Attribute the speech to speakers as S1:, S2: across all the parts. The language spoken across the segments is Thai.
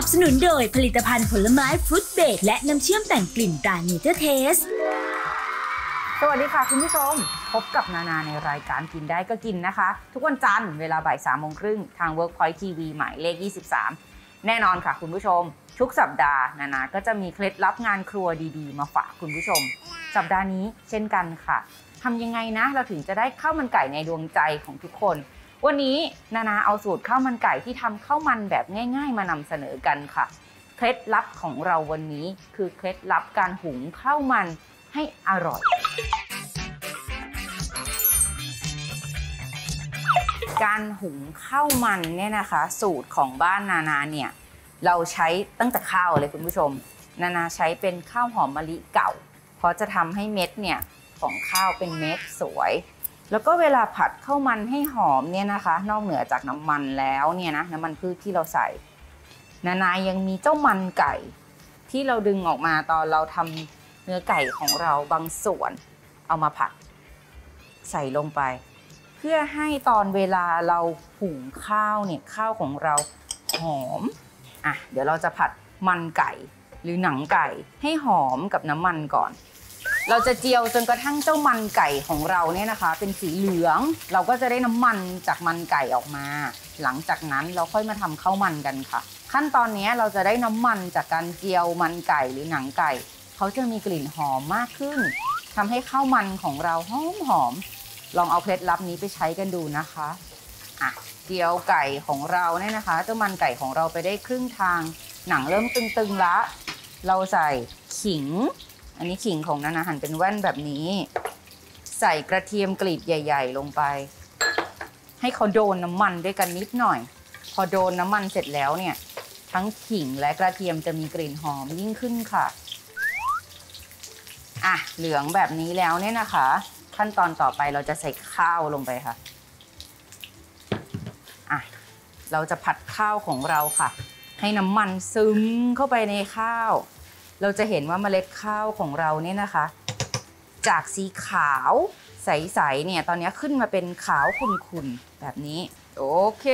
S1: นับสนุนโดยผลิตภัณฑ์ผลไม้ฟรุตเบรดและน้ำเชื่อมแต่งกลิ่นตราเนเจอร์เทส
S2: สวัสดีค่ะคุณผู้ชม พบกับนานาในรายการกินได้ก็กินนะคะ ทุกวันจันทร์เวลาบ่ายสามโมงครึ่งทาง Workpoint TV หมายเลข 23 แน่นอนค่ะคุณผู้ชม ทุกสัปดาห์นานาก็จะมีเคล็ดลับงานครัวดีๆ มาฝากคุณผู้ชม สัปดาห์นี้เช่นกันค่ะทำยังไงนะ เราถึงจะได้ข้าวมันไก่ในดวงใจของทุกคน วันนี้นานาเอาสูตรข้าวมันไก่ที่ทำข้าวมันแบบง่าย ๆ มานำเสนอกันค่ะ เคล็ดลับของเราวันนี้คือเคล็ดลับการหุงข้าวมันให้อร่อย การหุงข้าวมันเนี่ยนะคะ สูตรของบ้านนานาเนี่ยเราใช้ตั้งแต่ข้าวเลยคุณผู้ชม นานาใช้เป็นข้าวหอมมะลิเก่า เพราะจะทำให้เม็ดเนี่ยของข้าวเป็นเม็ดสวย แล้วก็เวลาผัดข้าวมันให้หอมเนี่ยนะคะ นอกเหนือจากน้ำมันแล้วเนี่ยนะน้ำมันพืชที่เราใส่ นานายังมีเจ้ามันไก่ ที่เราดึงออกมาตอนเราทำเนื้อไก่ของเราบางส่วนเอามาผัด ใส่ลงไป เพื่อให้ตอนเวลาเราหุงข้าวเนี่ยข้าวของเราหอมอะเดี๋ยวเราจะผัดมันไก่หรือหนังไก่ให้หอมกับน้ำมันก่อน เราจะเจียวจนกระทั่งเจ้ามันไก่ของเราเนี่ยนะคะ เป็นสีเหลือง เราก็จะได้น้ำมันจากมันไก่ออกมา หลังจากนั้นเราค่อยมาทำข้าวมันกันค่ะ ขั้นตอนนี้เราจะได้น้ำมันจากการเจียวมันไก่หรือหนังไก่ เขาจะมีกลิ่นหอมมากขึ้นทำให้ข้าวมันของเราหอมหอมๆลองเอาเคล็ดลับนี้ไปใช้กันดูนะคะอะเจียวไก่ของเราเนี่ยนะคะเจ้ามันไก่ของเราไปได้ครึ่งทาง หนังเริ่มตึงๆละ เราใส่ขิง อันนี้ขิงของนานาหั่นเป็นแว่นแบบนี้ ใส่กระเทียมกลีบใหญ่ ๆ ลงไป ให้เขาโดนน้ำมันด้วยกันนิดหน่อย พอโดนน้ำมันเสร็จแล้วเนี่ย ทั้งขิงและกระเทียมจะมีกลิ่นหอมยิ่งขึ้นค่ะอะเหลืองแบบนี้แล้วเนี่ยนะคะ ขั้นตอนต่อไปเราจะใส่ข้าวลงไปค่ะอะเราจะผัดข้าวของเราค่ะ ให้น้ำมันซึมเข้าไปในข้าว เราจะเห็นว่าเมล็ดข้าวของเราเนี่ยนะคะ จากสีขาวใสๆเนี่ยตอนนี้ขึ้นมาเป็นขาวขุ่นๆแบบนี้ โอเค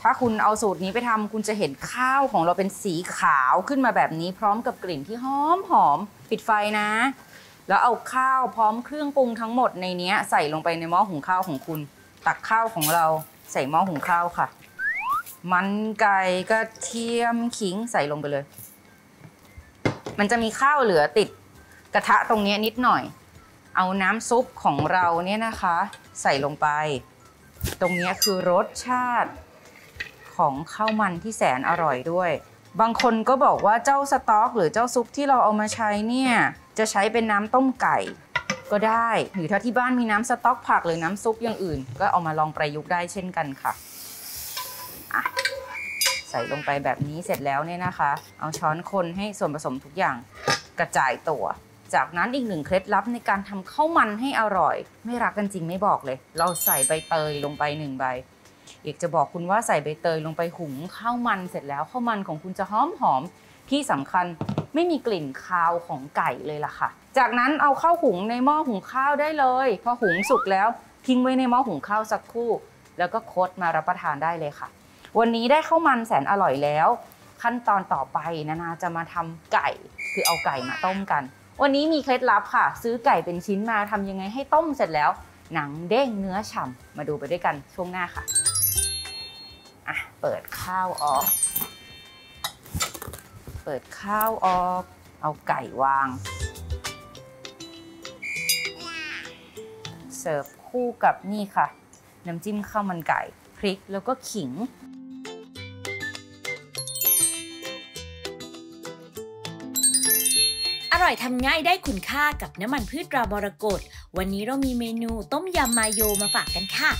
S2: ถ้าคุณเอาสูตรนี้ไปทำคุณจะเห็นข้าวของเราเป็นสีขาวขึ้นมาแบบนี้ พร้อมกับกลิ่นที่หอมหอมปิดไฟนะ แล้วเอาข้าวพร้อมเครื่องปรุงทั้งหมดในนี้ใส่ลงไปในหม้อหุงข้าวของคุณ ตักข้าวของเราใส่หม้อหุงข้าวค่ะ มันไก่กระเทียมขิงใส่ลงไปเลย มันจะมีข้าวเหลือติดกระทะตรงนี้นิดหน่อย เอาน้ำซุปของเราเนี่ยนะคะ ใส่ลงไป ตรงนี้คือรสชาติของข้าวมันที่แสนอร่อยด้วย บางคนก็บอกว่าเจ้าสต๊อกหรือเจ้าซุปที่เราเอามาใช้เนี่ยจะใช้เป็นน้ำต้มไก่ก็ได้ หรือถ้าที่บ้านมีน้ำสต๊อกผักหรือน้ำซุปอย่างอื่น ก็เอามาลองประยุกต์ได้เช่นกันค่ะ ส่ลงไปแบบนี้เสร็จแล้วเนี่ยนะคะ เอาช้อนคนให้ส่วนผสมทุกอย่างกระจายตัว จากนั้นอีกหนึ่งเคล็ดลับในการทำข้าวมันให้อร่อย ไม่รักกันจริงไม่บอกเลย เราใส่ใบเตยลงไปหนึ่งใบอกจะบอกคุณว่าใส่ใบเตยลงไปหุงข้าวมันเสร็จแล้วข้าวมันของคุณจะหอมหอมที่สำคัญไม่มีกลิ่นคาวของไก่เลยล่ะค่ะ จากนั้นเอาข้าวหุงในหม้อหุงข้าวได้เลย พอหุงสุกแล้วทิ้งไว้ในหม้อหุงข้าวสักครู่ แล้วก็คดมารับประทานได้เลยค่ะ วันนี้ได้ข้าวมันแสนอร่อยแล้ว ขั้นตอนต่อไปนานาจะมาทำไก่คือเอาไก่มาต้มกัน วันนี้มีเคล็ดลับค่ะ ซื้อไก่เป็นชิ้นมาทำยังไงให้ต้มเสร็จแล้ว หนังเด้งเนื้อฉ่ำมาดูไปด้วยกันช่วงหน้าค่ะอะเปิดข้าวออก เปิดข้าวออก เอาไก่วาง เสิร์ฟคู่กับนี่ค่ะ น้ำจิ้มข้าวมันไก่พริกแล้วก็ขิง
S1: อร่อยทำง่ายได้คุณค่ากับน้ำมันพืชตรามรกต วันนี้เรามีเมนูต้มยำมาโยมาฝากกันค่ะ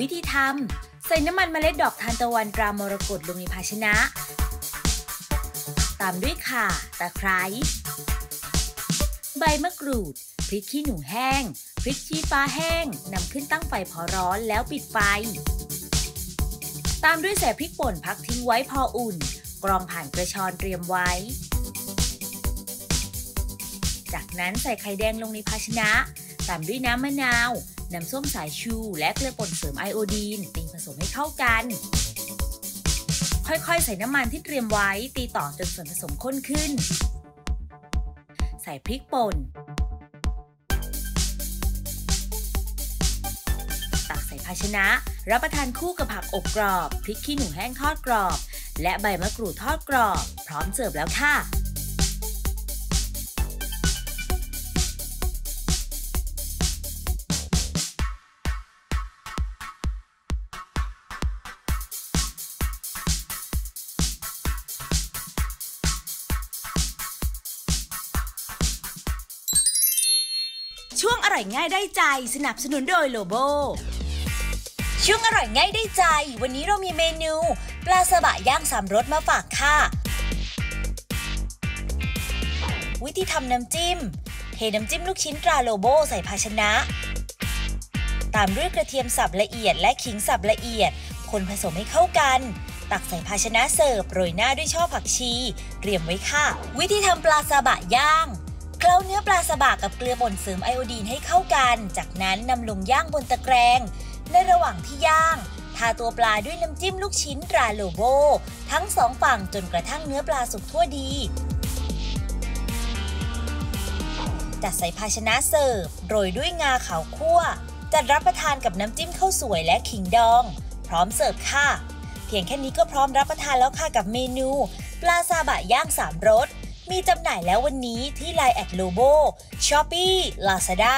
S1: วิธีทำ ใส่น้ำมันมเมล็ดดอกทานตะวันตรามรกตลงในภาชนะ ตามด้วยข่า ตะไคร้ ใบมะกรูด พริกขี้หนูแห้ง ริกชี้ฟ้าแห้งนำขึ้นตั้งไฟพอร้อนแล้วปิดไฟ ตามด้วยใส่พริกป่นพักทิ้งไว้พออุ่น กรองผ่านกระชอนเตรียมไว้ จากนั้นใส่ไข่แดงลงในภาชนะ ตามด้วยน้ำมะนาว น้ำส้มสายชู และเกลือป่นเสริมไอโอดีนตีผสมให้เข้ากัน ค่อยๆ ใส่น้ำมันที่เตรียมไว้ตีต่อจนส่วนผสมข้นขึ้น ใส่พริกป่น ภาชนะ รับประทานคู่กับผักอบกรอบ พริกขี้หนูแห้งทอดกรอบ และใบมะกรูดทอดกรอบ พร้อมเสิร์ฟแล้วค่ะช่วงอร่อยง่ายได้ใจสนับสนุนโดยโลโบ ช่วงอร่อยง่ายได้ใจ วันนี้เรามีเมนู ปลาสบะย่างสามรสมาฝากค่ะ วิธีทำน้ำจิ้ม เทน้ำจิ้มลูกชิ้นตราโลโบใส่ภาชนะ ตามด้วยกระเทียมสับละเอียดและขิงสับละเอียด คนผสมให้เข้ากัน ตักใส่ภาชนะเสิร์ฟโรยหน้าด้วยช่อผักชี เตรียมไว้ค่ะ วิธีทำปลาซาบะย่างเคล้าเนื้อปลาสบะกับเกลือป่นเสริมไอโอดีนให้เข้ากัน จากนั้นนำลงย่างบนตะแกรง ในระหว่างที่ย่าง ทาตัวปลาด้วยน้ำจิ้มลูกชิ้นตราโลโบ ทั้งสองฝั่งจนกระทั่งเนื้อปลาสุกทั่วดี จัดใส่ภาชนะเสิร์ฟ โรยด้วยงาขาวคั่ว จัดรับประทานกับน้ำจิ้มข้าวสวยและขิงดอง พร้อมเสิร์ฟค่ะ เพียงแค่นี้ก็พร้อมรับประทานแล้วค่ะกับเมนู ปลาซาบะย่างสามรส มีจำหน่ายแล้ววันนี้ที่ Line แอดโลโบ Shopee Lazada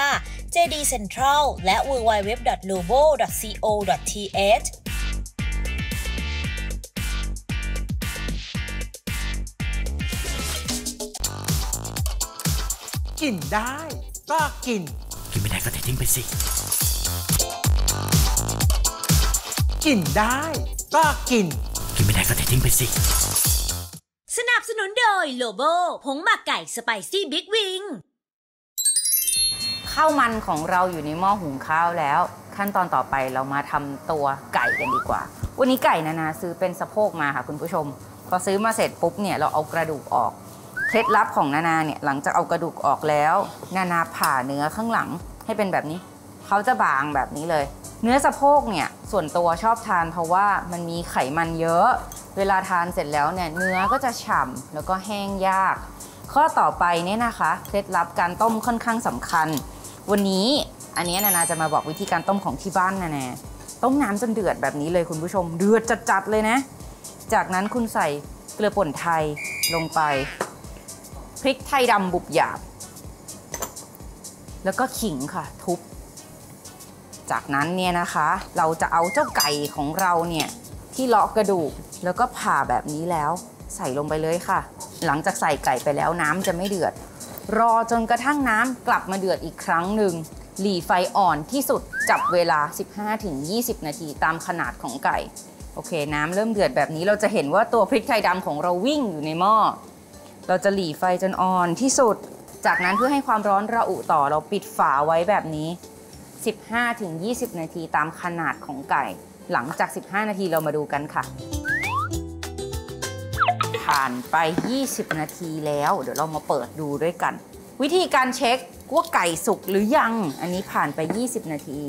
S1: JD Central และ www.lobo.co.th
S3: กินได้ก็กิน
S4: กินไม่ได้ก็เททิ้งไปสิ
S3: กินได้ก็กิน
S4: กินไม่ได้ก็เททิ้งไปสิ
S1: สนับสนุนโด ยโลโบผงหมักไก่สไปซี่บิ๊กวิง
S2: ข้าวมันของเราอยู่ในหม้อหุงข้าวแล้ว ขั้นตอนต่อไปเรามาทำตัวไก่กันดีกว่า วันนี้ไก่นานาซื้อเป็นสะโพกมาค่ะคุณผู้ชม พอซื้อมาเสร็จปุ๊บเนี่ยเราเอากระดูกออก เคล็ดลับของนานาเนี่ยหลังจากเอากระดูกออกแล้ว นานาผ่าเนื้อข้างหลังให้เป็นแบบนี้เขาจะบางแบบนี้เลย เนื้อสะโพกเนี่ยส่วนตัวชอบทานเพราะว่ามันมีไขมันเยอะ เวลาทานเสร็จแล้วเนี่ยเนื้อก็จะฉ่ำแล้วก็แห้งยาก ข้อต่อไปเนี่ยนะคะเคล็ดลับการต้มค่อนข้างสำคัญ วันนี้อันนี้นานาจะมาบอกวิธีการต้มของที่บ้านนานาต้มน้ำจนเดือดแบบนี้เลยคุณผู้ชมเดือดจัดๆเลยนะ จากนั้นคุณใส่เกลือป่นไทยลงไป พริกไทยดำบุบหยาบ แล้วก็ขิงค่ะทุบ จากนั้นเนี่ยนะคะ เราจะเอาเจ้าไก่ของเราเนี่ยที่เลาะกระดูก แล้วก็ผ่าแบบนี้แล้วใส่ลงไปเลยค่ะ หลังจากใส่ไก่ไปแล้วน้ำจะไม่เดือด รอจนกระทั่งน้ำกลับมาเดือดอีกครั้งหนึ่งหลีไฟอ่อนที่สุดจับเวลา 15-20 นาทีตามขนาดของไก่ โอเค น้ำเริ่มเดือดแบบนี้เราจะเห็นว่าตัวพริกไทยดำของเราวิ่งอยู่ในหม้อ เราจะหลีไฟจนอ่อนที่สุด จากนั้นเพื่อให้ความร้อนระอุต่อเราปิดฝาไว้แบบนี้ 15-20 นาทีตามขนาดของไก่ หลังจาก 15 นาทีเรามาดูกันค่ะ ผ่านไป 20 นาทีแล้ว เดี๋ยวเรามาเปิดดูด้วยกัน วิธีการเช็คว่าไก่สุกหรือยัง อันนี้ผ่านไป 20 นาที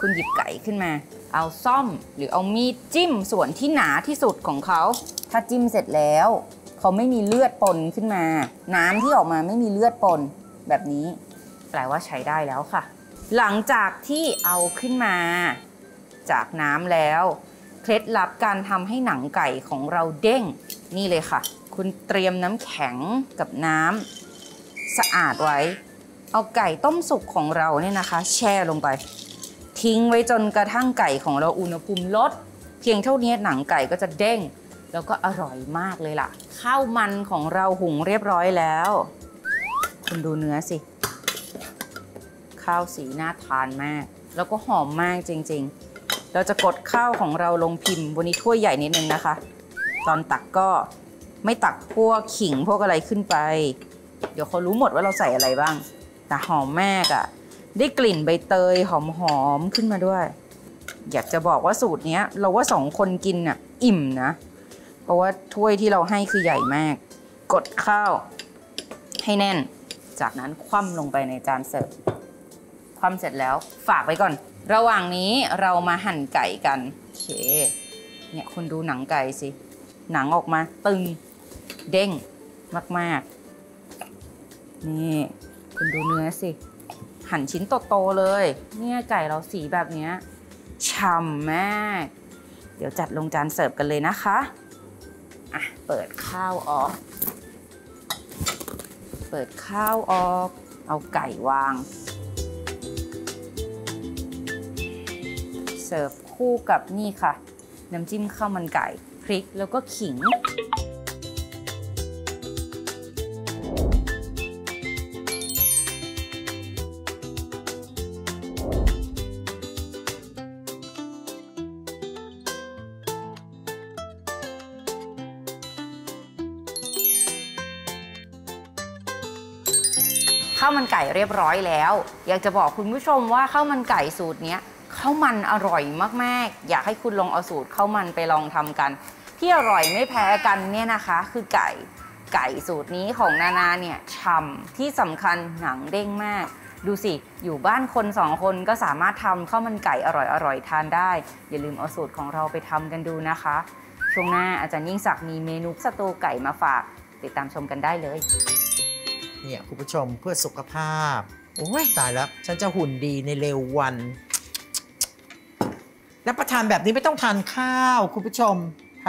S2: คุณหยิบไก่ขึ้นมา เอาซ่อมหรือเอามีดจิ้มส่วนที่หนาที่สุดของเขา ถ้าจิ้มเสร็จแล้ว เขาไม่มีเลือดปนขึ้นมา น้ำที่ออกมาไม่มีเลือดปนแบบนี้แปลว่าใช้ได้แล้วค่ะ หลังจากที่เอาขึ้นมา จากน้ำแล้ว เคล็ดลับการทำให้หนังไก่ของเราเด้ง นี่เลยค่ะ คุณเตรียมน้ำแข็งกับน้ำสะอาดไว้ เอาไก่ต้มสุกของเราเนี่ยนะคะ แช่ลงไป ทิ้งไว้จนกระทั่งไก่ของเราอุณหภูมิลด เพียงเท่านี้หนังไก่ก็จะเด้ง แล้วก็อร่อยมากเลยล่ะ ข้าวมันของเราหุงเรียบร้อยแล้ว คุณดูเนื้อสิ ข้าวสีน่าทานมาก แล้วก็หอมมากจริง ๆ เราจะกดข้าวของเราลงพิมพ์บนนี้ถ้วยใหญ่นิดนึงนะคะ ตอนตักก็ไม่ตักพวกขิงพวกอะไรขึ้นไป เดี๋ยวเขารู้หมดว่าเราใส่อะไรบ้าง แต่หอมแมากอะได้กลิ่นใบเตยหอมๆขึ้นมาด้วย อยากจะบอกว่าสูตรเนี้ย เราว่าสองคนกินอะอิ่มนะ เพราะว่าถ้วยที่เราให้คือใหญ่มาก กดข้าวให้แน่น จากนั้นคว่ำลงไปในจานเสิร์ฟคว่ำเสร็จแล้วฝากไว้ก่อน ระหว่างนี้เรามาหั่นไก่กันโอเคเนี่ยคุณดูหนังไก่สิ หนังออกมาตึงเด้งมากๆ นี่ คุณดูเนื้อสิ หั่นชิ้นโตๆเลย เนี่ยไก่เราสีแบบนี้ฉ่ำมาก เดี๋ยวจัดลงจานเสิร์ฟกันเลยนะคะอะเปิดข้าวออก เปิดข้าวออก เอาไก่วาง เสิร์ฟคู่กับนี่ค่ะ น้ำจิ้มข้าวมันไก่ พริกแล้วก็ขิง ข้าวมันไก่เรียบร้อยแล้ว อยากจะบอกคุณผู้ชมว่าข้าวมันไก่สูตรเนี้ยข้าวมันอร่อยมาก ๆ อยากให้คุณลองเอาสูตรข้าวมันไปลองทำกัน ที่อร่อยไม่แพ้กันเนี่ยนะคะ คือไก่ไก่สูตรนี้ของนานาเนี่ยฉ่ำที่สำคัญหนังเด้งมาก ดูสิ อยู่บ้านคนสองคนก็สามารถทำข้าวมันไก่อร่อยๆ ทานได้ อย่าลืมเอาสูตรของเราไปทำกันดูนะคะ ช่วงหน้าอาจารย์ยิ่งศักดิ์มีเมนูสตูไก่มาฝาก ติดตามชมกันได้เลย
S3: เนี่ยคุณผู้ชมเพื่อสุขภาพ โอ้ยตายแล้วฉันจะหุ่นดีในเร็ววันรับประทานแบบนี้ไม่ต้องทานข้าวคุณผู้ชม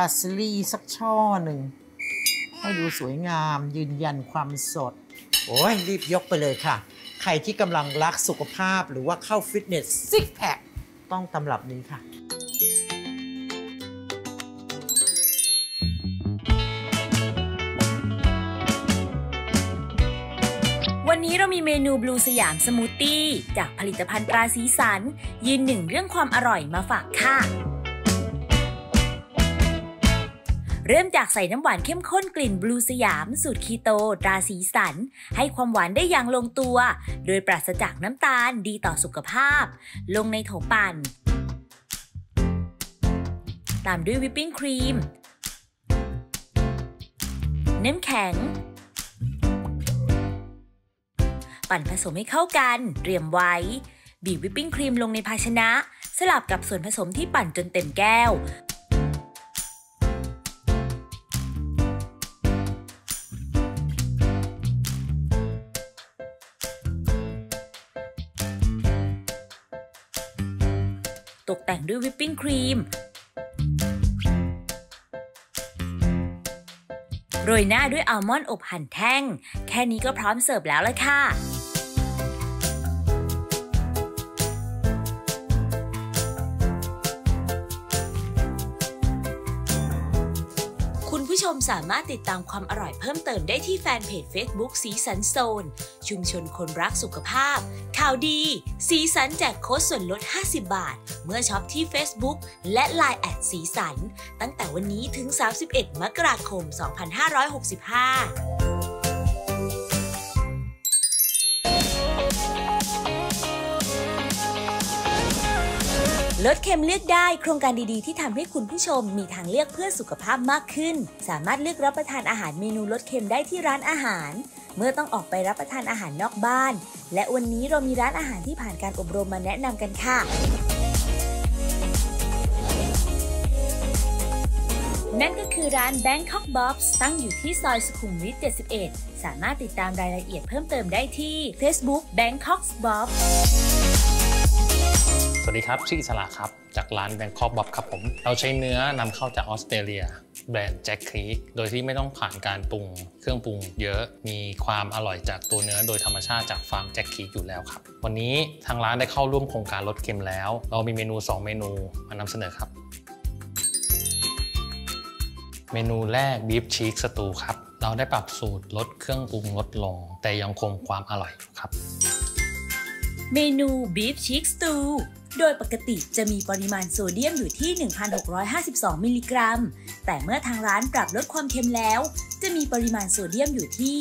S3: พาสลีย์สักช่อหนึ่ง ให้ดูสวยงามยืนยันความสด โอ้ยรีบยกไปเลยค่ะ ใครที่กำลังรักสุขภาพหรือว่าเข้าฟิตเนสซิกแพคต้องตำรับนี้ค่ะ
S1: วันนี้เรามีเมนูบลูสยามสมูทตี้จากผลิตภัณฑ์ตราสีสัน ยืนหนึ่งเรื่องความอร่อยมาฝากค่ะ เริ่มจากใส่น้ำหวานเข้มข้นกลิ่นบลูสยาม สูตรคีโตตราสีสัน ให้ความหวานได้อย่างลงตัว โดยปราศจากน้ำตาลดีต่อสุขภาพ ลงในโถปั่น ตามด้วยวิปปิ้งครีม น้ำแข็ง ปั่นผสมให้เข้ากัน เตรียมไว้ บีบวิปปิ้งครีมลงในภาชนะ สลับกับส่วนผสมที่ปั่นจนเต็มแก้ว แต่งด้วยวิปปิ้งครีม โรยหน้าด้วยอัลมอนด์อบหั่นแท่ง แค่นี้ก็พร้อมเสิร์ฟแล้วละค่ะ ผู้ชมสามารถติดตามความอร่อยเพิ่มเติมได้ที่แฟนเพจ Facebook สีสันโซน ชุมชนคนรักสุขภาพ ข่าวดี สีสันแจกโค้ดส่วนลด 50 บาท เมื่อช็อปที่ Facebook และ Line แอดสีสัน ตั้งแต่วันนี้ถึง 31 มกราคม 2565 ลดเค็มเลือกได้โครงการดีๆ ที่ทำให้คุณผู้ชมมีทางเลือกเพื่อสุขภาพมากขึ้น สามารถเลือกรับประทานอาหารเมนูลดเค็มได้ที่ร้านอาหาร เมื่อต้องออกไปรับประทานอาหารนอกบ้าน และวันนี้เรามีร้านอาหารที่ผ่านการอบรมมาแนะนำกันค่ะ นั่นก็คือร้าน Bangkok Bobs ตั้งอยู่ที่ซอยสุขุมวิท 71 สามารถติดตามรายละเอียดเพิ่มเติมได้ที่ Facebook Bangkok Bobs
S5: วัสดีครับชื่ออิสระครับ จากร้าน Bangkok Bob ครับผม เราใช้เนื้อนำเข้าจากออสเตรเลีย แบรนด์แจ็คครีกโดยที่ไม่ต้องผ่านการปรุง เครื่องปรุงเยอะมีความอร่อยจากตัวเนื้อโดยธรรมชาติจากฟาร์มแจ็คครีกอยู่แล้วครับ วันนี้ทางร้านได้เข้าร่วมโครงการลดเค็มแล้ว เรามีเมนู 2 เมนูมานำเสนอครับ เมนูแรก beef cheek stew ครับเราได้ปรับสูตรลดเครื่องปรุงลดลง แต่ยังคงความอร่อยอยู่ครับ
S1: เมนู beef cheek stew โดยปกติจะมีปริมาณโซเดียมอยู่ที่ 1,652 มิลลิกรัม แต่เมื่อทางร้านปรับลดความเค็มแล้ว จะมีปริมาณโซเดียมอยู่ที่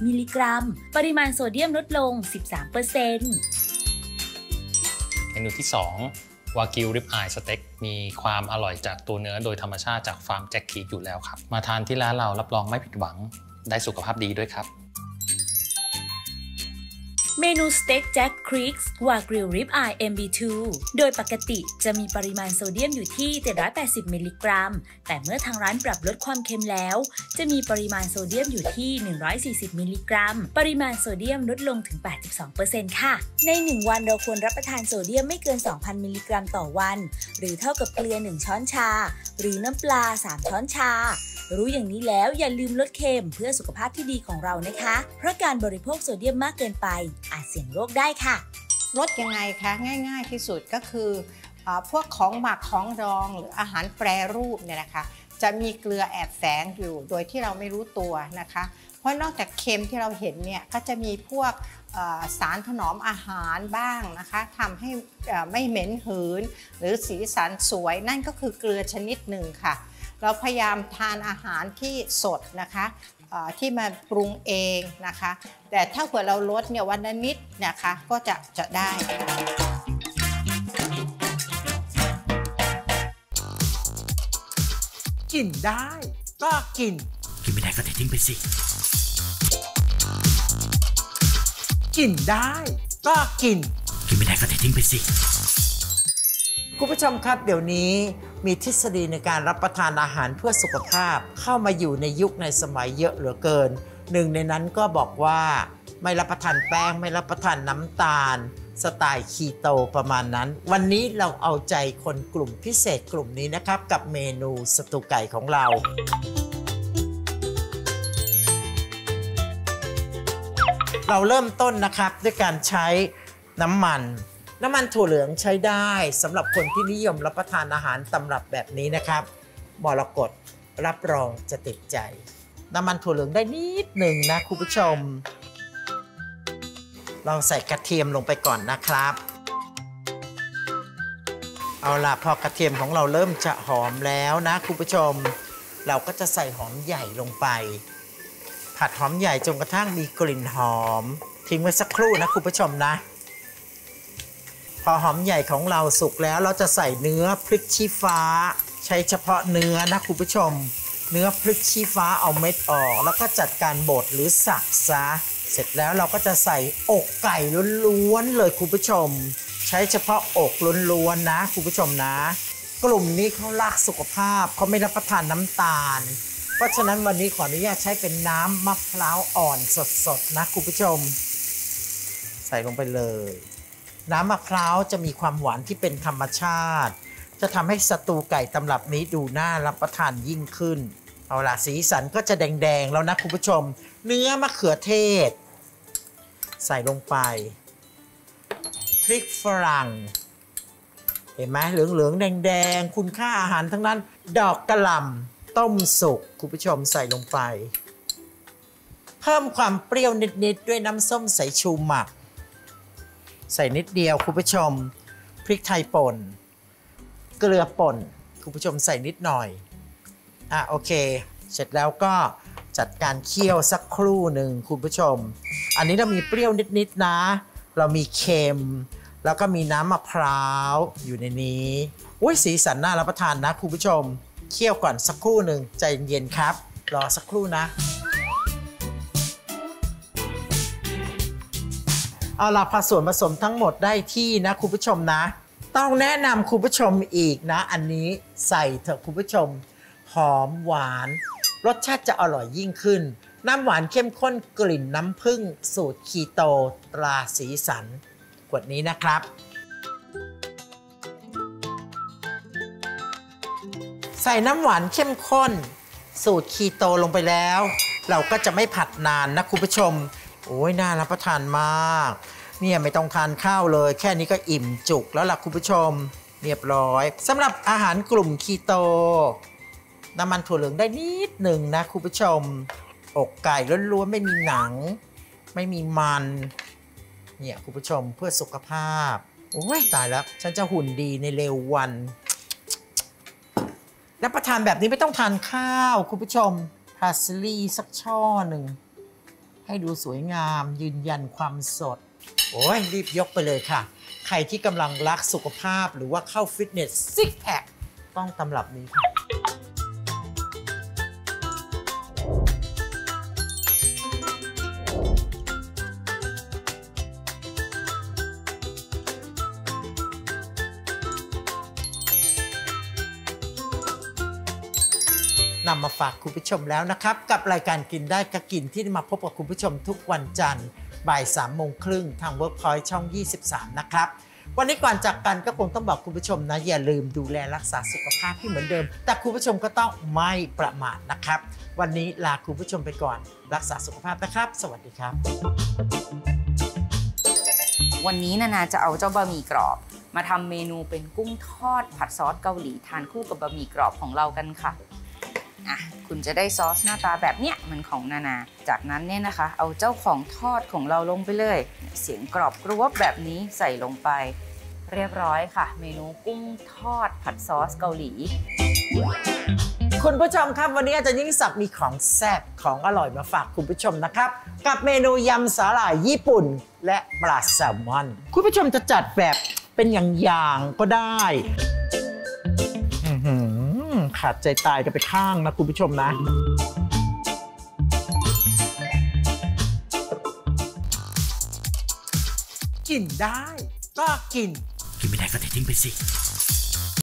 S1: 1,430 มิลลิกรัม ปริมาณโซเดียมลดลง 13%
S5: เมนูที่ 2 วากิว ribeye สเต็กมีความอร่อยจากตัวเนื้อโดยธรรมชาติจากฟาร์ม Jack's Creek อยู่แล้วครับ มาทานที่ร้านเรารับรองไม่ผิดหวังได้สุขภาพดีด้วยครับ
S1: เมนูสเต็ก Jack's Creek วากิว ribeye MB2 โดยปกติจะมีปริมาณโซเดียมอยู่ที่ 780 มิลลิกรัม แต่เมื่อทางร้านปรับลดความเค็มแล้ว จะมีปริมาณโซเดียมอยู่ที่ 140 มิลลิกรัม ปริมาณโซเดียมลดลงถึง 82%ค่ะ ใน 1 วันเราควรรับประทานโซเดียมไม่เกิน 2,000 มิลลิกรัมต่อวัน หรือเท่ากับเกลือ 1 ช้อนชา หรือน้ำปลา 3 ช้อนชา รู้อย่างนี้แล้วอย่าลืมลดเค็มเพื่อสุขภาพที่ดีของเรานะคะ เพราะการบริโภคโซเดียมมากเกินไป อาจเสี่ยงโรคได้ค่ะ
S6: ลดยังไงคะ ง่ายๆที่สุดก็คืออพวกของหมักของดองหรืออาหารแปรรูปเนี่ยนะคะ จะมีเกลือแอบแฝงอยู่โดยที่เราไม่รู้ตัวนะคะ เพราะนอกจากเค็มที่เราเห็นเนี่ยก็จะมีพวกสารถนอมอาหารบ้างนะคะทำให้ไม่เหม็นหืน หรือสีสันสวยนั่นก็คือเกลือชนิดหนึ่งค่ะ เราพยายามทานอาหารที่สดนะคะเอ่อที่มาปรุงเองนะคะ แต่ถ้าเผื่อเราลดเนี่ยวันละนิดนะคะก็จะจะได้
S3: กินได้ก็กิน
S4: กินไม่ได้ก็เททิ้งไปสิ
S3: กินได้ก็กิน
S4: กินไม่ได้ก็เททิ้งไปสิ
S3: คุณผู้ชมครับเดี๋ยวนี้มีทฤษฎีในการรับประทานอาหารเพื่อสุขภาพ เข้ามาอยู่ในยุคในสมัยเยอะเหลือเกิน หนึ่งในนั้นก็บอกว่าไม่รับประทานแป้ง ไม่รับประทานน้ำตาล สไตล์คีโตประมาณนั้น วันนี้เราเอาใจคนกลุ่มพิเศษกลุ่มนี้นะครับ กับเมนูสตูไก่ของเราเราเริ่มต้นนะครับด้วยการใช้น้ำมัน น้ำมันถั่วเหลืองใช้ได้สำหรับคนที่นิยมรับประทานอาหารตำรับแบบนี้นะครับมรกตรับรองจะติดใจ น้ำมันถั่วเหลืองได้นิดหนึ่งนะคุณผู้ชม เราใส่กระเทียมลงไปก่อนนะครับ เอาล่ะพอกระเทียมของเราเริ่มจะหอมแล้วนะคุณผู้ชม เราก็จะใส่หอมใหญ่ลงไป ผัดหอมใหญ่จนกระทั่งมีกลิ่นหอม ทิ้งไว้สักครู่นะคุณผู้ชมนะ พอหอมใหญ่ของเราสุกแล้วเราจะใส่เนื้อพริกชี้ฟ้า ใช้เฉพาะเนื้อนะคุณผู้ชม เนื้อพริกชี้ฟ้าเอาเม็ดออก แล้วก็จัดการบดหรือสับซะ เสร็จแล้วเราก็จะใส่อกไก่ล้วนๆเลยคุณผู้ชม ใช้เฉพาะอกล้วนๆนะคุณผู้ชมนะ กลุ่มนี้เขารักสุขภาพเขาไม่รับประทานน้ำตาล เพราะฉะนั้นวันนี้ขออนุญาตใช้เป็นน้ำมะพร้าวอ่อนสดๆนะคุณผู้ชม ใส่ลงไปเลย น้ำมะพร้าวจะมีความหวานที่เป็นธรรมชาติ จะทำให้สตูไก่ตำรับนี้ดูน่ารับประทานยิ่งขึ้น เอาล่ะสีสันก็จะแดง ๆ แล้วนะคุณผู้ชม เนื้อมะเขือเทศ ใส่ลงไป พริกฝรั่ง เห็นไหมเหลือง ๆ แดง ๆ คุณค่าอาหารทั้งนั้น ดอกกระหล่ำต้มสุกคุณผู้ชมใส่ลงไป เพิ่มความเปรี้ยวนิด ๆ ด้วยน้ำส้มสายชูหมัก ใส่นิดเดียวคุณผู้ชม พริกไทยป่น เกลือป่น คุณผู้ชมใส่นิดหน่อย อะโอเค เสร็จแล้วก็จัดการเคี่ยวสักครู่หนึ่งคุณผู้ชม อันนี้เรามีเปรี้ยวนิดๆนะ เรามีเค็ม แล้วก็มีน้ำมะพร้าวอยู่ในนี้อุ้ยสีสันน่ารับประทานนะคุณผู้ชม เคี่ยวก่อนสักครู่หนึ่งใจเย็นๆครับ รอสักครู่นะ เอาล่ะพอส่วนผสมทั้งหมดได้ที่นะคุณผู้ชมนะ ต้องแนะนำคุณผู้ชมอีกนะ อันนี้ใส่เถอะคุณผู้ชม หอมหวาน รสชาติจะอร่อยยิ่งขึ้น น้ำหวานเข้มข้นกลิ่นน้ำผึ้งสูตรคีโตตราสีสันขวดนี้นะครับ ใส่น้ำหวานเข้มข้น สูตรคีโตลงไปแล้ว เราก็จะไม่ผัดนานนะคุณผู้ชม โอ้ยน่ารับประทานมาก เนี่ยไม่ต้องทานข้าวเลย แค่นี้ก็อิ่มจุกแล้วล่ะคุณผู้ชม เรียบร้อยสำหรับอาหารกลุ่มคีโต น้ำมันถั่วเหลืองได้นิดหนึ่งนะคุณผู้ชม อกไก่ล้วนๆไม่มีหนัง ไม่มีมัน เนี่ยคุณผู้ชมเพื่อสุขภาพ โอ้ยตายแล้ว ฉันจะหุ่นดีในเร็ววันรับประทานแบบนี้ไม่ต้องทานข้าว คุณผู้ชมพาสลีสักช่อหนึ่ง ให้ดูสวยงามยืนยันความสด โอ้ยรีบยกไปเลยค่ะ ใครที่กำลังรักสุขภาพหรือว่าเข้าฟิตเนสซิกแพคต้องตำรับนี้ค่ะ นำมาฝากคุณผู้ชมแล้วนะครับ กับรายการกินได้ก็กินที่มาพบกับคุณผู้ชมทุกวันจันทร์บ่าย3ามโมงครึ่งทาง Workpoint ช่อง 23 นะครับ วันนี้ก่อนจากกันก็คงต้องบอกคุณผู้ชมนะ อย่าลืมดูแลรักษาสุขภาพให้เหมือนเดิม แต่คุณผู้ชมก็ต้องไม่ประมาทนะครับ วันนี้ลาคุณผู้ชมไปก่อน รักษาสุขภาพนะครับ สวัสดีครับ
S2: วันนี้นานาจะเอาเจ้าบะหมี่กรอบ มาทำเมนูเป็นกุ้งทอดผัดซอสเกาหลีทานคู่กับบะหมี่กรอบของเรากันค่ะ อะคุณจะได้ซอสหน้าตาแบบเนี้ยเหมันของนานา จากนั้นเนี่ยนะคะ เอาเจ้าของทอดของเราลงไปเลย เสียงกรอบกรวบแบบนี้ใส่ลงไป เรียบร้อยค่ะ เมนูกุ้งทอดผัดซอสเกาหลี
S3: คุณผู้ชมครับวันนี้อาจารย์ยิ่งศักดิ์มีของแซ่บของอร่อยมาฝากคุณผู้ชมนะครับ กับเมนูยำสาหร่ายญี่ปุ่น และปลาแซลมอน คุณผู้ชมจะจัดแบบเป็นอย่างๆก็ได้ ขาดใจตายกันไปข้างนะคุณผู้ชมนะ กินได้ก็กิน
S4: กินไม่ได้ก็เททิ้งไปสิ